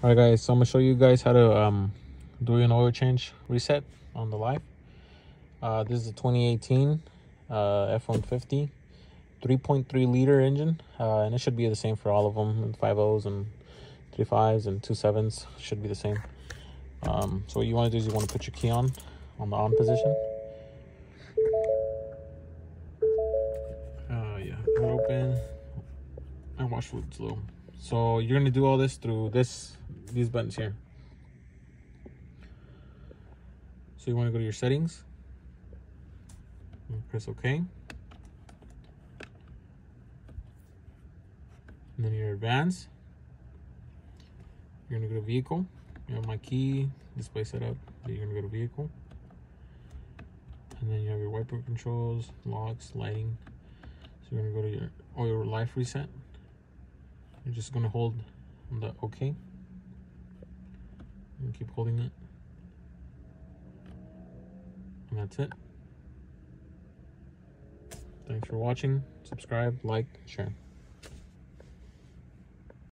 all right guys so i'm gonna show you guys how to um do an oil change reset on the life uh this is a 2018 uh f-150 3.3 liter engine uh and it should be the same for all of them five O's and three fives and two sevens should be the same. Um so what you want to do is you want to put your key on on the on position. Uh yeah open and watch fluids low so you're gonna do all this through this these buttons here. So you want to go to your settings, press OK, and then your advance. You're gonna go to vehicle. You have my key, display setup. You're gonna go to vehicle, and then you have your wiper controls, locks, lighting. So you're gonna go to your oh, oil life reset. You're just gonna hold the OK and keep holding it. And that's it. Thanks for watching. Subscribe, like, share.